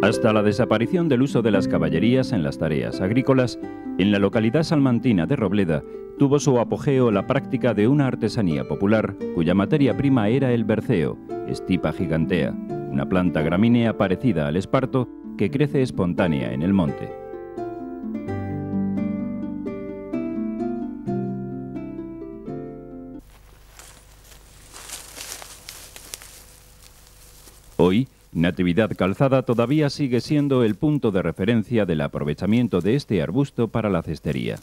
Hasta la desaparición del uso de las caballerías en las tareas agrícolas, en la localidad salmantina de Robleda tuvo su apogeo la práctica de una artesanía popular cuya materia prima era el berceo, estipa gigantea, una planta gramínea parecida al esparto que crece espontánea en el monte. Natividad Calzada todavía sigue siendo el punto de referencia del aprovechamiento de este arbusto para la cestería.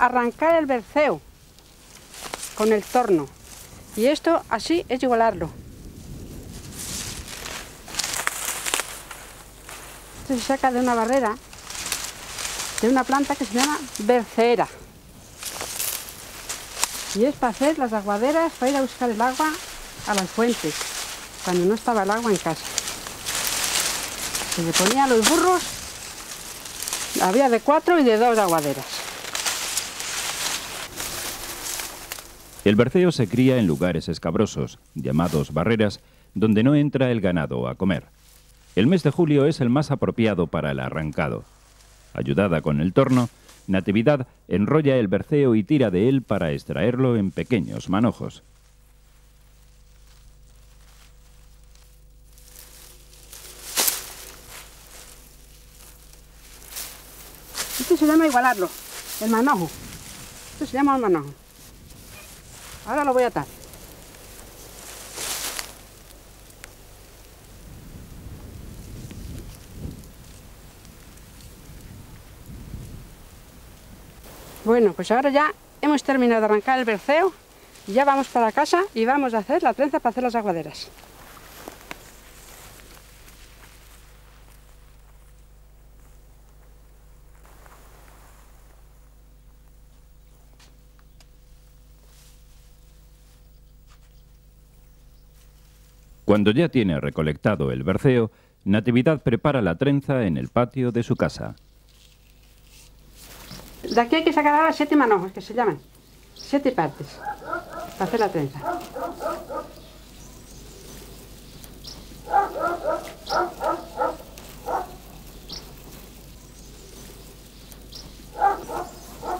Arrancar el berceo con el torno y esto así es igualarlo. Esto se saca de una barrera de una planta que se llama berceera y es para hacer las aguaderas para ir a buscar el agua a las fuentes cuando no estaba el agua en casa. Se le ponía a los burros, había de cuatro y de dos aguaderas. El berceo se cría en lugares escabrosos, llamados barreras, donde no entra el ganado a comer. El mes de julio es el más apropiado para el arrancado. Ayudada con el torno, Natividad enrolla el berceo y tira de él para extraerlo en pequeños manojos. Se llama igualarlo, el manojo. Esto se llama el manojo. Ahora lo voy a atar. Bueno, pues ahora ya hemos terminado de arrancar el berceo ya vamos para casa y vamos a hacer la trenza para hacer las aguaderas. Cuando ya tiene recolectado el berceo, Natividad prepara la trenza en el patio de su casa. De aquí hay que sacar ahora siete manojos, que se llaman. Siete partes, para hacer la trenza.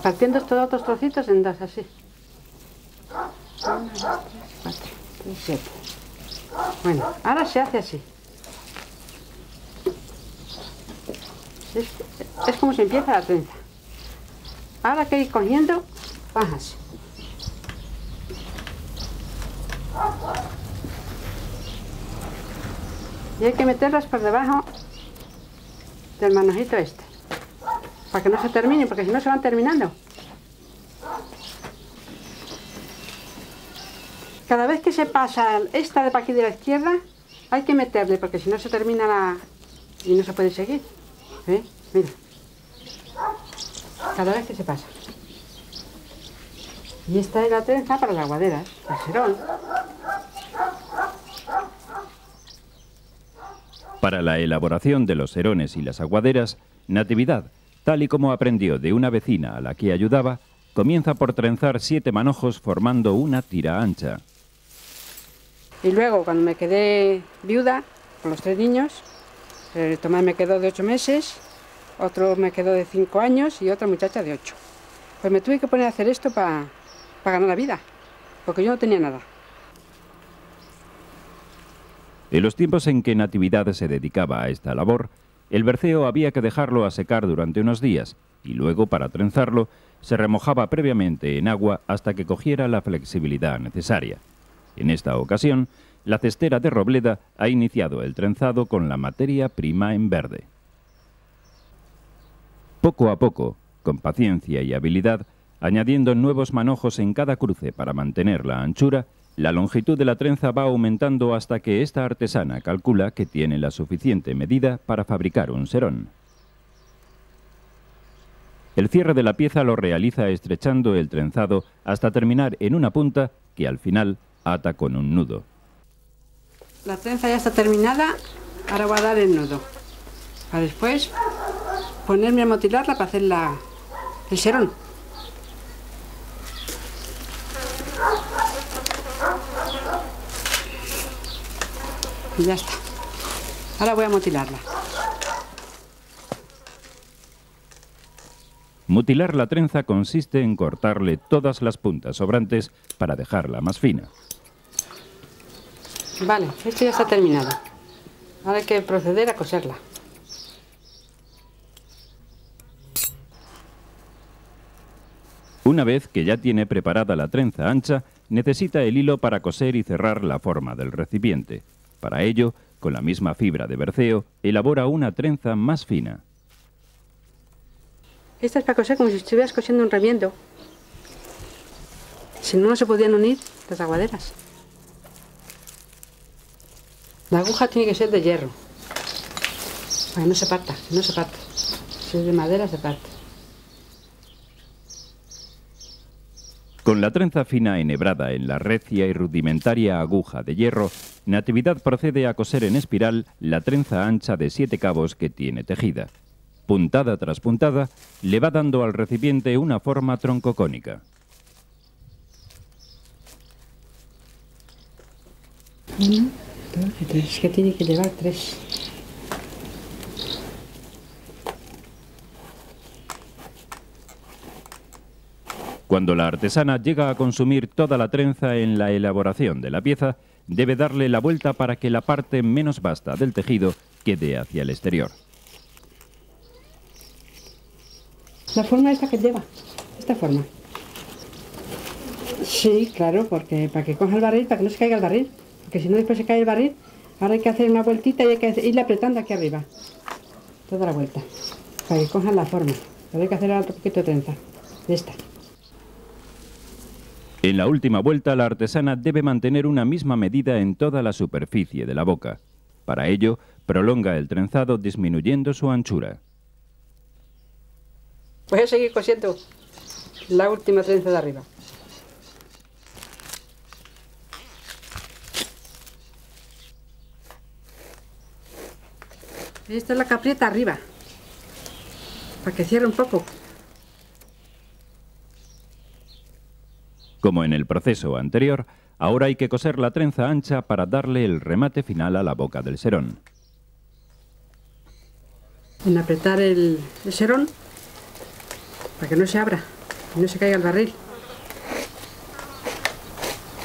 Partiendo estos otros trocitos en dos, así. Uno, dos, tres, cuatro, siete. Bueno, ahora se hace así. Es, como se empieza la trenza. Ahora que ir cogiendo bajas. Y hay que meterlas por debajo del manojito este. Para que no se termine, porque si no se van terminando. Cada vez que se pasa esta de aquí de la izquierda, hay que meterle, porque si no se termina la... y no se puede seguir. ¿Eh? Mira. Cada vez que se pasa. Y esta es la trenza para las aguaderas, el serón. Para la elaboración de los serones y las aguaderas, Natividad, tal y como aprendió de una vecina a la que ayudaba, comienza por trenzar siete manojos formando una tira ancha. Y luego, cuando me quedé viuda, con los tres niños, eh, Tomás me quedó de ocho meses, otro me quedó de cinco años y otra muchacha de ocho. Pues me tuve que poner a hacer esto para ganar la vida, porque yo no tenía nada. En los tiempos en que Natividad se dedicaba a esta labor, el berceo había que dejarlo a secar durante unos días y luego, para trenzarlo, se remojaba previamente en agua hasta que cogiera la flexibilidad necesaria. En esta ocasión, la cestera de Robleda ha iniciado el trenzado con la materia prima en verde. Poco a poco, con paciencia y habilidad, añadiendo nuevos manojos en cada cruce para mantener la anchura, la longitud de la trenza va aumentando hasta que esta artesana calcula que tiene la suficiente medida para fabricar un serón. El cierre de la pieza lo realiza estrechando el trenzado hasta terminar en una punta que al final ata con un nudo. La trenza ya está terminada, ahora voy a dar el nudo. Para después ponerme a motilarla para hacer la, el serón. Y ya está. Ahora voy a mutilarla. Mutilar la trenza consiste en cortarle todas las puntas sobrantes para dejarla más fina. Vale, esto ya está terminado. Ahora hay que proceder a coserla. Una vez que ya tiene preparada la trenza ancha, necesita el hilo para coser y cerrar la forma del recipiente. Para ello, con la misma fibra de berceo, elabora una trenza más fina. Esta es para coser como si estuvieras cosiendo un remiendo. Si no, no se podían unir las aguaderas. La aguja tiene que ser de hierro. Para que no se parta, que no se parte. Si es de madera, se parte. Con la trenza fina enhebrada en la recia y rudimentaria aguja de hierro, Natividad procede a coser en espiral la trenza ancha de siete cabos que tiene tejida. Puntada tras puntada, le va dando al recipiente una forma troncocónica. Uno, tres. Es que tiene que llevar tres. Cuando la artesana llega a consumir toda la trenza en la elaboración de la pieza, debe darle la vuelta para que la parte menos vasta del tejido quede hacia el exterior. La forma esta que lleva, esta forma. Sí, claro, porque para que coja el barril, para que no se caiga el barril. Porque si no después se cae el barril, ahora hay que hacer una vueltita y hay que irle apretando aquí arriba. Toda la vuelta. Para que cojan la forma. Pero hay que hacer otro poquito de trenza. De esta. En la última vuelta, la artesana debe mantener una misma medida en toda la superficie de la boca. Para ello, prolonga el trenzado disminuyendo su anchura. Voy a seguir cosiendo la última trenza de arriba. Esta es la que aprieta arriba, para que cierre un poco. Como en el proceso anterior, ahora hay que coser la trenza ancha para darle el remate final a la boca del serón. En apretar el, el serón para que no se abra y no se caiga el barril.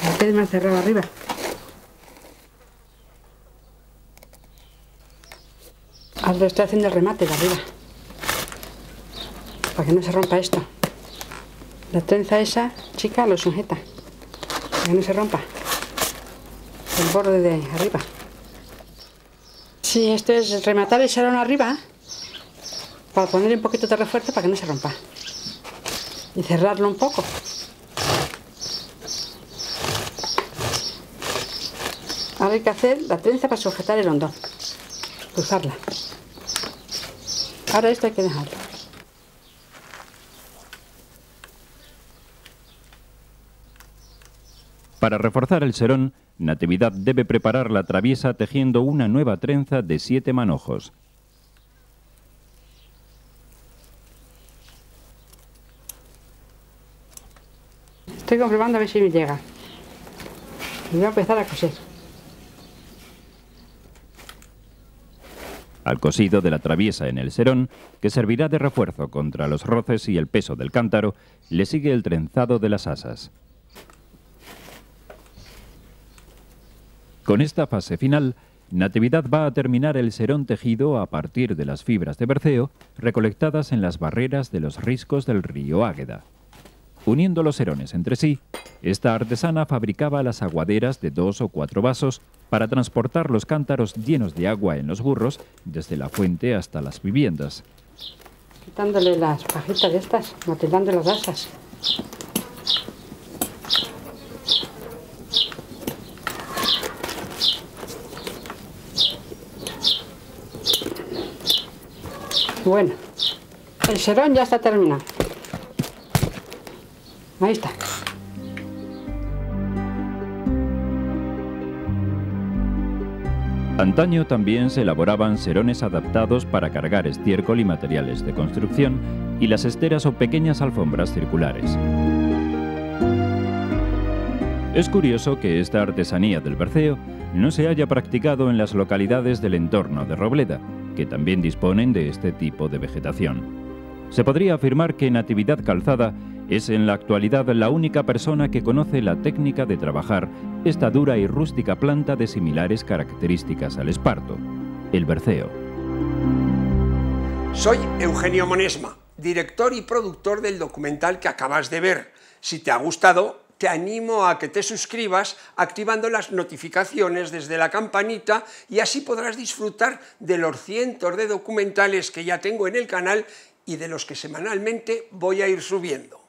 Que quede más cerrado arriba. Ahora estoy haciendo el remate de arriba. Para que no se rompa esto. La trenza esa, chica, lo sujeta. Para que no se rompa. El borde de arriba. Sí, esto es rematar el serón arriba para poner un poquito de refuerzo para que no se rompa. Y cerrarlo un poco. Ahora hay que hacer la trenza para sujetar el hondón. Cruzarla. Ahora esto hay que dejarlo. Para reforzar el serón, Natividad debe preparar la traviesa tejiendo una nueva trenza de siete manojos. Estoy comprobando a ver si me llega. Y voy a empezar a coser. Al cosido de la traviesa en el serón, que servirá de refuerzo contra los roces y el peso del cántaro, le sigue el trenzado de las asas. Con esta fase final, Natividad va a terminar el serón tejido a partir de las fibras de berceo recolectadas en las barreras de los riscos del río Águeda. Uniendo los serones entre sí, esta artesana fabricaba las aguaderas de dos o cuatro vasos para transportar los cántaros llenos de agua en los burros desde la fuente hasta las viviendas. Quitándole las pajitas de estas, motilando las asas. Bueno, el serón ya está terminado. Ahí está. Antaño también se elaboraban serones adaptados para cargar estiércol y materiales de construcción y las esteras o pequeñas alfombras circulares. Es curioso que esta artesanía del berceo no se haya practicado en las localidades del entorno de Robleda, que también disponen de este tipo de vegetación. Se podría afirmar que Natividad Calzada es en la actualidad la única persona que conoce la técnica de trabajar esta dura y rústica planta de similares características al esparto, el berceo. Soy Eugenio Monesma, director y productor del documental que acabas de ver. Si te ha gustado, te animo a que te suscribas activando las notificaciones desde la campanita y así podrás disfrutar de los cientos de documentales que ya tengo en el canal y de los que semanalmente voy a ir subiendo.